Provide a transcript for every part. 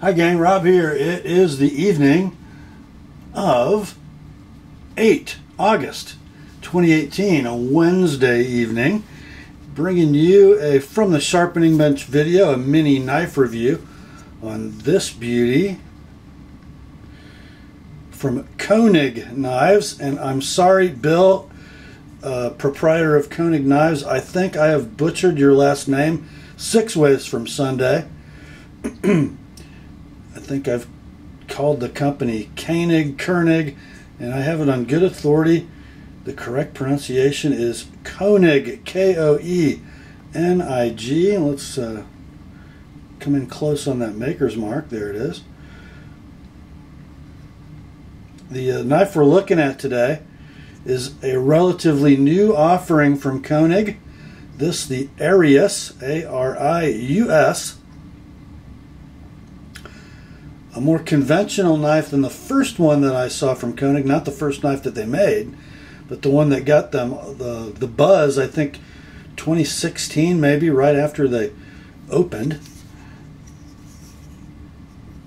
Hi, gang. Rob here. It is the evening of 8 August 2018, a Wednesday evening, bringing you a From the Sharpening Bench video, a mini knife review on this beauty from Koenig Knives. And I'm sorry, Bill, uh, proprietor of Koenig Knives, I think I have butchered your last name six ways from Sunday. Think I've called the company Koenig, Koenig, and I have it on good authority. The correct pronunciation is Koenig, K O E N I G. Let's uh, come in close on that maker's mark. There it is. The uh, knife we're looking at today is a relatively new offering from Koenig. This, the Arius, A R I U S a more conventional knife than the first one that I saw from Koenig, not the first knife that they made, but the one that got them the the buzz, I think 2016 maybe right after they opened.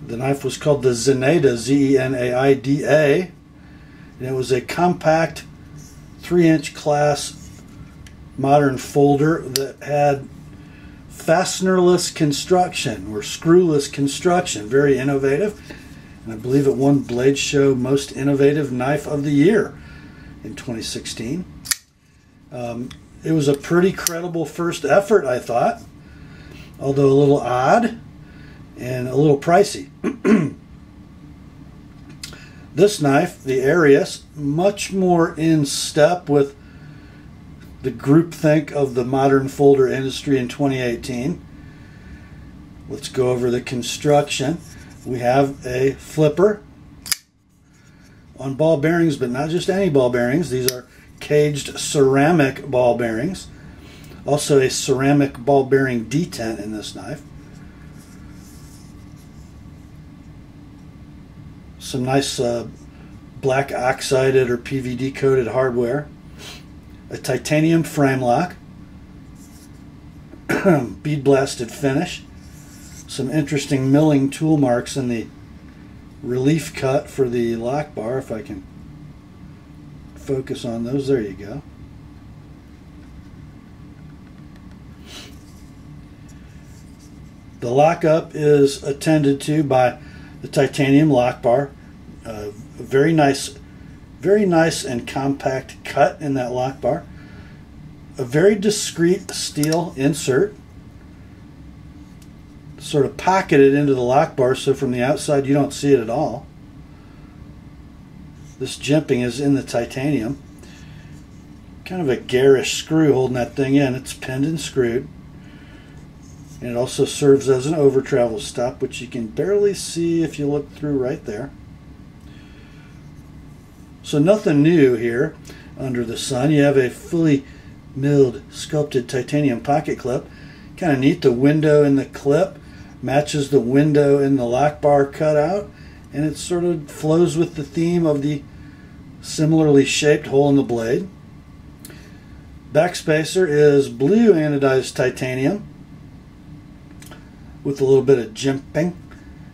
The knife was called the Zenaida, Z E N A I D A, and it was a compact 3-inch class modern folder that had fastenerless construction or screwless construction. Very innovative. And I believe it won Blade Show Most Innovative Knife of the Year in 2016. Um, it was a pretty credible first effort, I thought, although a little odd and a little pricey. this knife, the Arius, much more in step with the groupthink of the modern folder industry in 2018. Let's go over the construction. We have a flipper on ball bearings, but not just any ball bearings. These are caged ceramic ball bearings. Also a ceramic ball bearing detent in this knife. Some nice uh, black oxided or PVD coated hardware a titanium frame lock, bead blasted finish, some interesting milling tool marks in the relief cut for the lock bar if I can focus on those. There you go. The lockup is attended to by the titanium lock bar uh, very nice very nice and compact cut in that lock bar. A very discreet steel insert. Sort of pocketed into the lock bar so from the outside you don't see it at all. This jimping is in the titanium. Kind of a garish screw holding that thing in. It's pinned and screwed. And it also serves as an over travel stop, which you can barely see if you look through right there. So nothing new here under the sun. You have a fully milled sculpted titanium pocket clip. Kind of neat. The window in the clip matches the window in the lock bar cutout and it sort of flows with the theme of the similarly shaped hole in the blade. Backspacer is blue anodized titanium with a little bit of jimping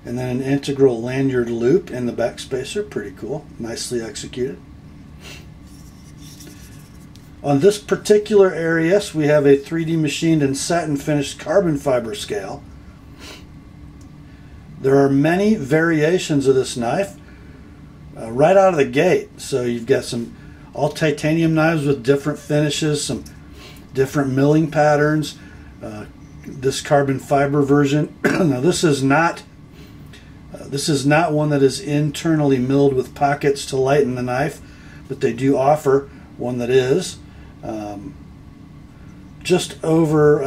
and then an integral lanyard loop in the backspacer. Pretty cool. Nicely executed. On this particular Arius, we have a 3D machined and satin finished carbon fiber scale. There are many variations of this knife uh, right out of the gate. So you've got some all titanium knives with different finishes, some different milling patterns. Uh, this carbon fiber version. now this is not this is not one that is internally milled with pockets to lighten the knife, but they do offer one that is. Um, just over,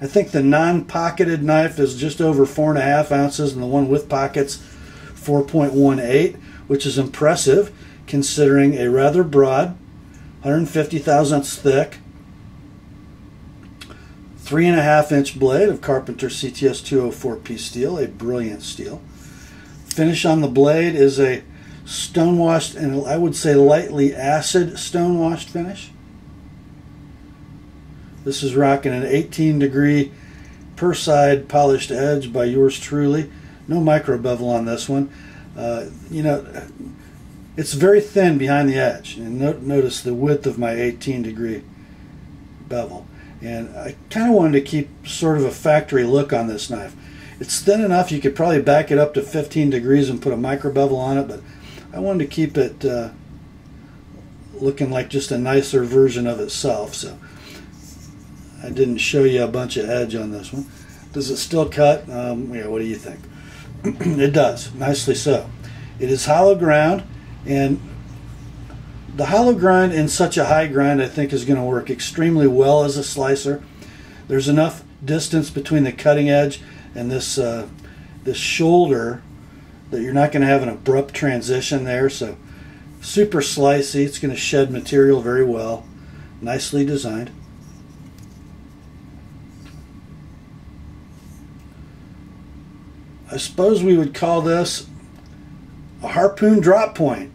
I think the non-pocketed knife is just over four and a half ounces, and the one with pockets, 4.18, which is impressive considering a rather broad, 150 thousandths thick, three and a half inch blade of Carpenter CTS 204P steel, a brilliant steel. Finish on the blade is a stone washed and I would say lightly acid stone washed finish. This is rocking an 18 degree per side polished edge by yours truly. No micro bevel on this one. Uh, you know, it's very thin behind the edge. And no, notice the width of my 18 degree bevel. And I kind of wanted to keep sort of a factory look on this knife. It's thin enough you could probably back it up to 15 degrees and put a micro bevel on it, but I wanted to keep it uh, looking like just a nicer version of itself. So I didn't show you a bunch of edge on this one. Does it still cut? Um, yeah, what do you think? it does, nicely so. It is hollow ground, and the hollow grind in such a high grind I think is going to work extremely well as a slicer. There's enough distance between the cutting edge and this uh, this shoulder that you're not going to have an abrupt transition there. So super slicey. It's going to shed material very well. Nicely designed. I suppose we would call this a harpoon drop point.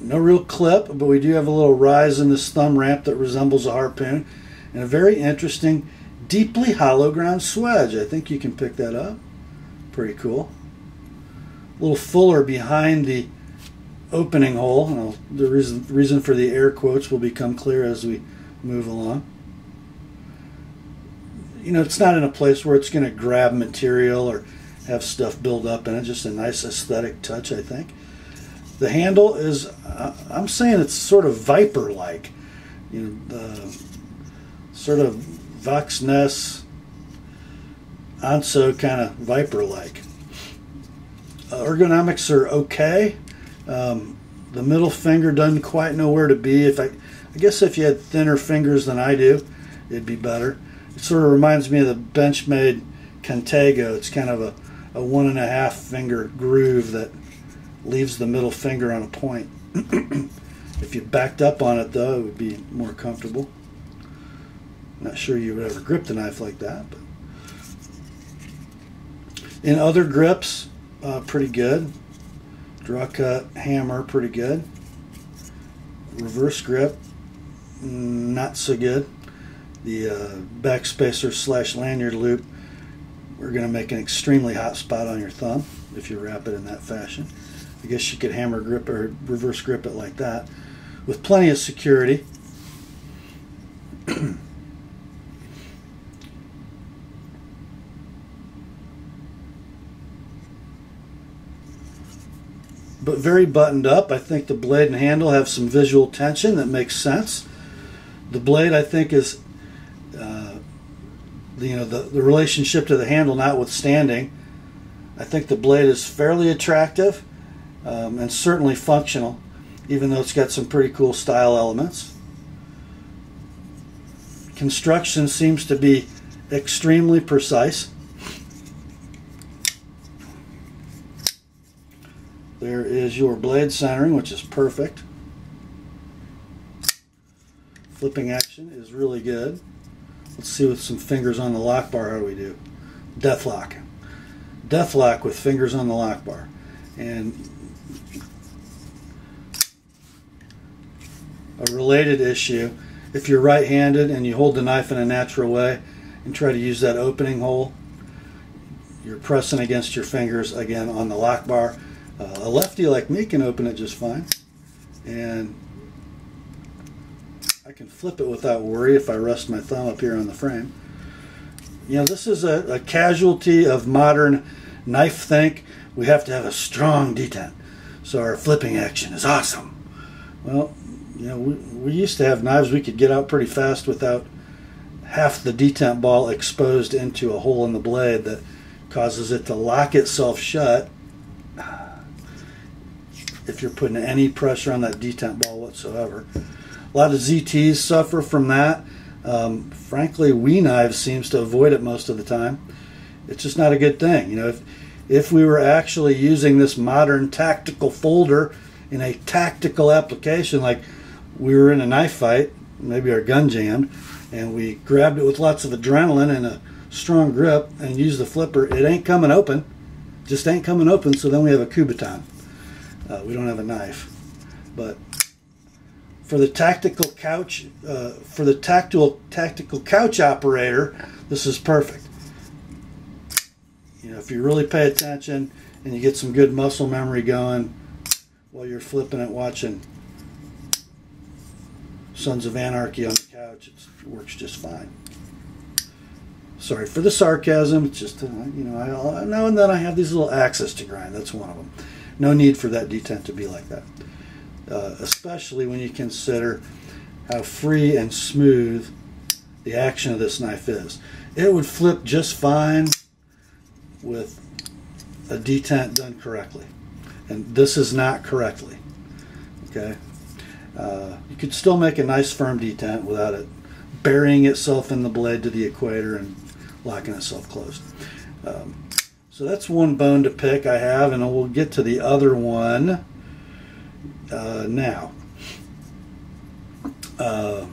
No real clip, but we do have a little rise in this thumb ramp that resembles a harpoon. And a very interesting, deeply hollow ground swedge. I think you can pick that up. Pretty cool. A little fuller behind the opening hole. the reason, reason for the air quotes will become clear as we move along you know, it's not in a place where it's going to grab material or have stuff build up in it. Just a nice aesthetic touch, I think. The handle is, uh, I'm saying it's sort of viper-like, you know, uh, sort of Voxnaes, Anso kind of viper-like. Uh, ergonomics are okay. Um, the middle finger doesn't quite know where to be. If I, I guess if you had thinner fingers than I do, it'd be better. Sort of reminds me of the Benchmade Contego. It's kind of a, a one and a half finger groove that leaves the middle finger on a point. if you backed up on it, though, it would be more comfortable. Not sure you would ever grip the knife like that. But in other grips, uh, pretty good. Draw cut hammer, pretty good. Reverse grip, not so good the uh, backspacer slash lanyard loop we're going to make an extremely hot spot on your thumb if you wrap it in that fashion. I guess you could hammer grip or reverse grip it like that with plenty of security. but very buttoned up. I think the blade and handle have some visual tension that makes sense. The blade, I think, is you know the, the relationship to the handle notwithstanding, I think the blade is fairly attractive um, and certainly functional, even though it's got some pretty cool style elements. Construction seems to be extremely precise. There is your blade centering, which is perfect. Flipping action is really good. Let's see with some fingers on the lock bar how do we do. Death lock. Death lock with fingers on the lock bar. And a related issue, if you're right-handed and you hold the knife in a natural way and try to use that opening hole, you're pressing against your fingers again on the lock bar. Uh, a lefty like me can open it just fine. And can flip it without worry if I rest my thumb up here on the frame. You know, this is a, a casualty of modern knife think. We have to have a strong detent. So our flipping action is awesome. Well, you know, we, we used to have knives we could get out pretty fast without half the detent ball exposed into a hole in the blade that causes it to lock itself shut if you're putting any pressure on that detent ball whatsoever. A lot of ZTs suffer from that. Um, frankly, WE Knives seems to avoid it most of the time. It's just not a good thing. You know, if if we were actually using this modern tactical folder in a tactical application, like we were in a knife fight, maybe our gun jammed, and we grabbed it with lots of adrenaline and a strong grip and used the flipper, it ain't coming open. Just ain't coming open, so then we have a Kubotan. Uh, we don't have a knife. But for the tactical couch uh, for the tactical tactical couch operator this is perfect you know, if you really pay attention and you get some good muscle memory going while you're flipping it, watching Sons of Anarchy on the couch, it works just fine. Sorry for the sarcasm. It's just, uh, you know, I, now and then I have these little axes to grind. That's one of them. No need for that detent to be like that. Uh, especially when you consider how free and smooth the action of this knife is. It would flip just fine with a detent done correctly. And this is not correctly. Okay? Uh, you could still make a nice firm detent without it burying itself in the blade to the equator and locking itself closed. Um, so that's one bone to pick I have, and we'll get to the other one uh, now. Uh,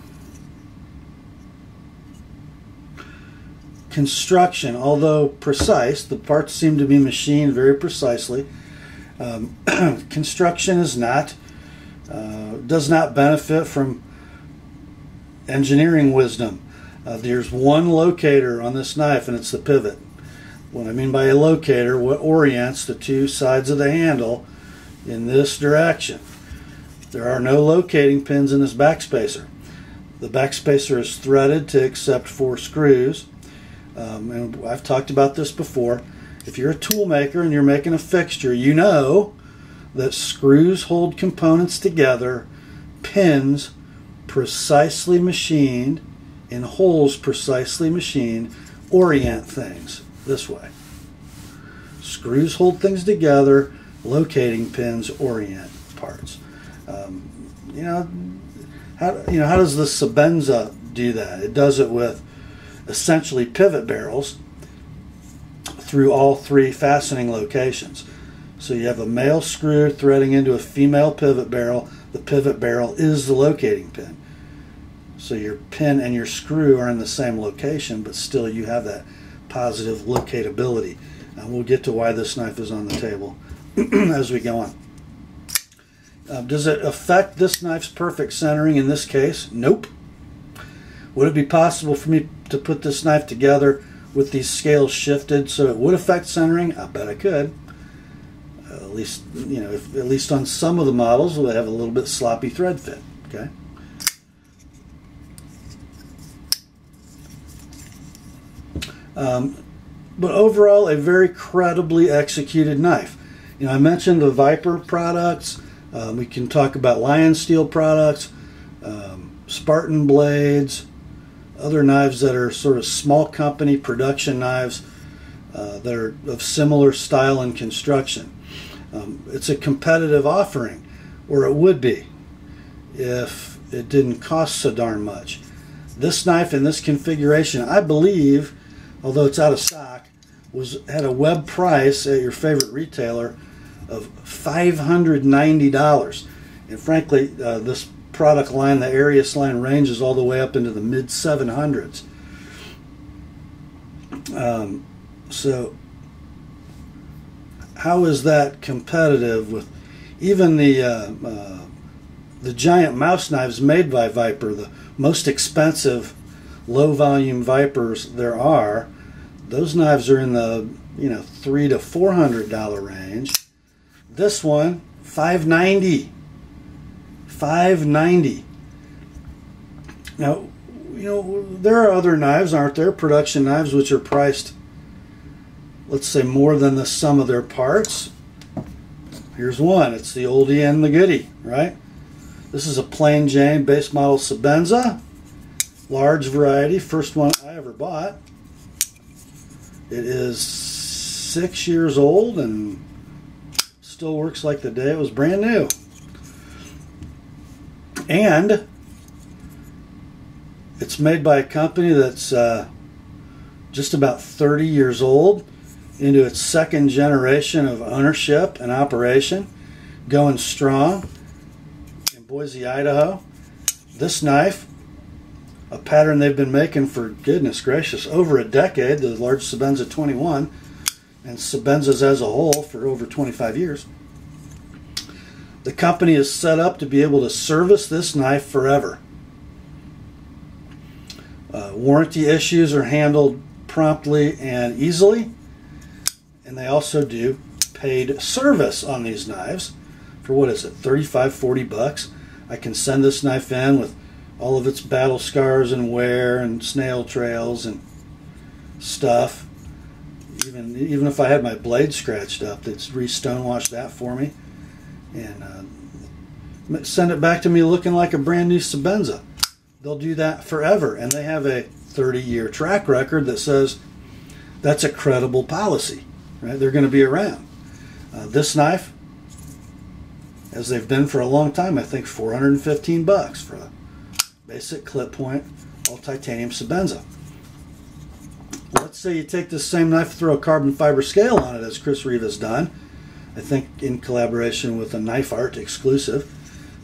construction, although precise, the parts seem to be machined very precisely. Um, construction is not, uh, does not benefit from engineering wisdom. Uh, there's one locator on this knife, and it's the pivot. What I mean by a locator, what orients the two sides of the handle in this direction. There are no locating pins in this backspacer. The backspacer is threaded to accept four screws. Um, and I've talked about this before. If you're a tool maker and you're making a fixture, you know that screws hold components together, pins precisely machined, in holes precisely machined, orient things this way. Screws hold things together, locating pins orient parts. Um, you know, how you know how does the Sebenza do that? It does it with essentially pivot barrels through all three fastening locations. So you have a male screw threading into a female pivot barrel. The pivot barrel is the locating pin. So your pin and your screw are in the same location, but still you have that positive locatability. And we'll get to why this knife is on the table as we go on. Uh, does it affect this knife's perfect centering in this case? Nope. Would it be possible for me to put this knife together with these scales shifted so it would affect centering? I bet I could. Uh, at least, you know, if, at least on some of the models, they have a little bit sloppy thread fit. Okay. Um, but overall, a very credibly executed knife. You know, I mentioned the Viper products. Um, we can talk about Lion Steel products, um, Spartan blades, other knives that are sort of small company production knives uh, that are of similar style and construction. Um, it's a competitive offering, or it would be if it didn't cost so darn much. This knife in this configuration, I believe, although it's out of stock, was had a web price at your favorite retailer of $590. And frankly, uh, this product line, the Arius line, ranges all the way up into the mid 700s. Um, so, how is that competitive with even the uh, uh, the giant mouse knives made by Viper, the most expensive low volume Vipers there are? Those knives are in the you know three to four hundred dollar range. This one, five ninety. 590 now you know there are other knives aren't there? Production knives which are priced let's say more than the sum of their parts. Here's one. It's the oldie and the goodie right? This is a plain jane base model Sebenza. large variety. First one I ever bought. It is six years old and still works like the day it was brand new and it's made by a company that's uh, just about 30 years old, into its second generation of ownership and operation, going strong in Boise, Idaho. This knife, a pattern they've been making for goodness gracious over a decade, the large Sebenza 21, and Sebenzas as a whole for over 25 years. The company is set up to be able to service this knife forever. Uh, warranty issues are handled promptly and easily. And they also do paid service on these knives for what is it, 35, 40 bucks. I can send this knife in with all of its battle scars and wear and snail trails and stuff. Even even if I had my blade scratched up, they'd re-stonewash that for me and uh, send it back to me looking like a brand new Sebenza. They'll do that forever, and they have a 30-year track record that says that's a credible policy. Right? They're going to be around. Uh, this knife, as they've been for a long time, I think 415 bucks for a basic clip point, all titanium Sebenza. Let's say you take this same knife, throw a carbon fiber scale on it, as Chris Reeve has done. I think in collaboration with a Knife Art exclusive.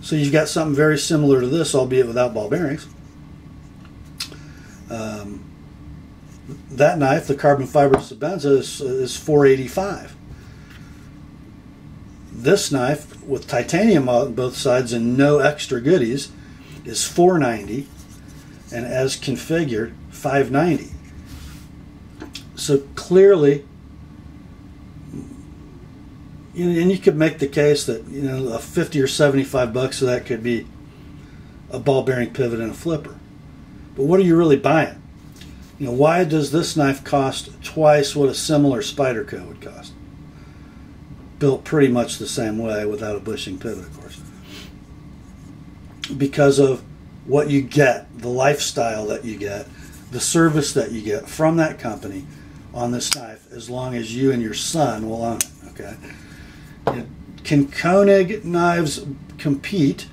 So you've got something very similar to this, albeit without ball bearings. Um, that knife, the carbon fiber Sebenza, is, is 485. This knife with titanium on both sides and no extra goodies is 490 and as configured 590 so clearly and you could make the case that you know a 50 or 75 bucks of that could be a ball bearing pivot and a flipper. But what are you really buying? You know why does this knife cost twice what a similar Spyderco would cost? Built pretty much the same way without a bushing pivot of course. Because of what you get the lifestyle that you get the service that you get from that company on this knife as long as you and your son will own it. Okay. Can Koenig knives compete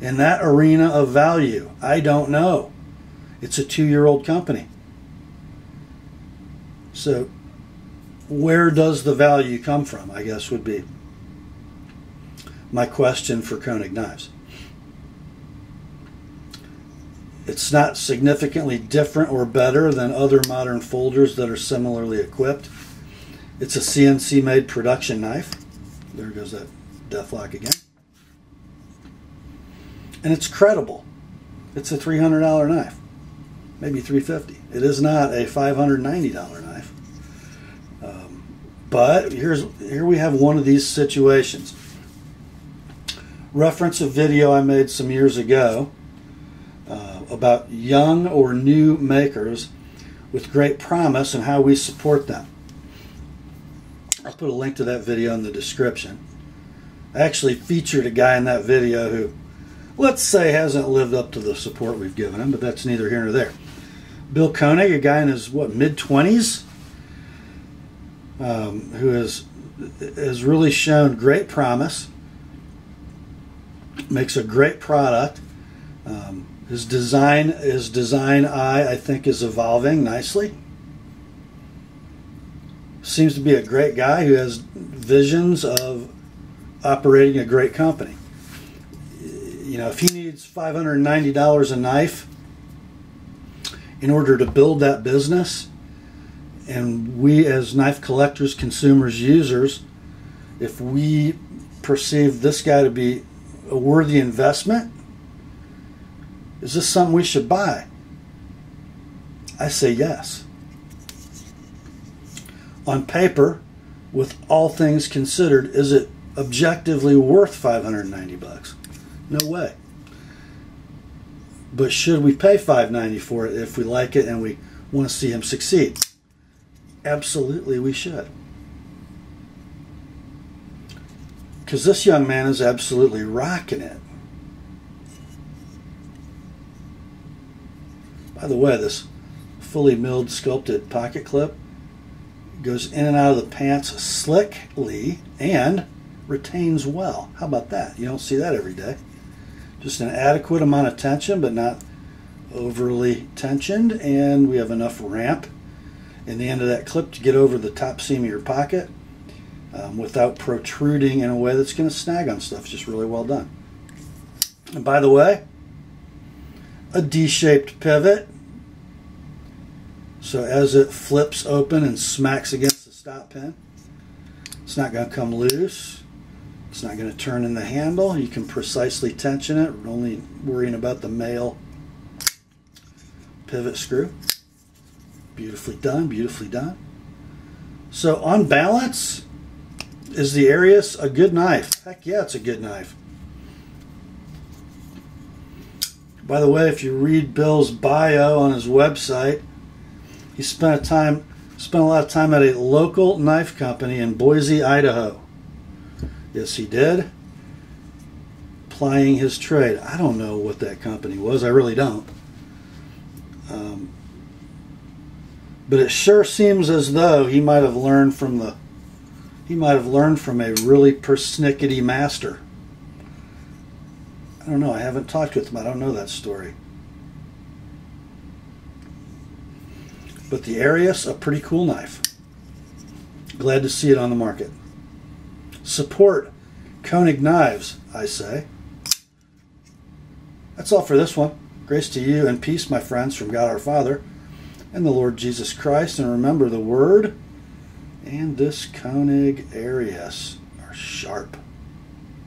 in that arena of value? I don't know. It's a two-year-old company. So, where does the value come from? I guess would be my question for Koenig knives. It's not significantly different or better than other modern folders that are similarly equipped. It's a CNC made production knife. There goes that Deathlock again. And it's credible. It's a $300 knife, maybe 350. It is not a $590 knife. Um, but here's here we have one of these situations. Reference a video I made some years ago about young or new makers with great promise and how we support them. I'll put a link to that video in the description. I actually featured a guy in that video who, let's say, hasn't lived up to the support we've given him, but that's neither here nor there. Bill Koenig, a guy in his what mid 20s, um, who has has really shown great promise, makes a great product. Um, his design, his design eye, I think, is evolving nicely. Seems to be a great guy who has visions of operating a great company. You know, if he needs $590 a knife in order to build that business, and we as knife collectors, consumers, users, if we perceive this guy to be a worthy investment, is this something we should buy? I say yes. On paper, with all things considered, is it objectively worth 590 bucks? No way. But should we pay 590 for it if we like it and we want to see him succeed? Absolutely we should. Because this young man is absolutely rocking it. By the way, this fully milled sculpted pocket clip goes in and out of the pants slickly and retains well. How about that? You don't see that every day. Just an adequate amount of tension, but not overly tensioned, and we have enough ramp in the end of that clip to get over the top seam of your pocket um, without protruding in a way that's going to snag on stuff. It's just really well done. And by the way, a D-shaped pivot. So as it flips open and smacks against the stop pin, it's not going to come loose. It's not going to turn in the handle. You can precisely tension it, only worrying about the male pivot screw. Beautifully done, beautifully done. So on balance, is the Arius a good knife? Heck yeah, it's a good knife. By the way, if you read Bill's bio on his website, he spent a time spent a lot of time at a local knife company in Boise, Idaho. Yes, he did. Plying his trade. I don't know what that company was. I really don't. Um, but it sure seems as though he might have learned from the he might have learned from a really persnickety master. I don't know. I haven't talked with him. I don't know that story. But the Arius, a pretty cool knife. Glad to see it on the market. Support Koenig knives, I say. That's all for this one. Grace to you and peace, my friends, from God our Father and the Lord Jesus Christ. And remember the word and this Koenig Arius are sharp.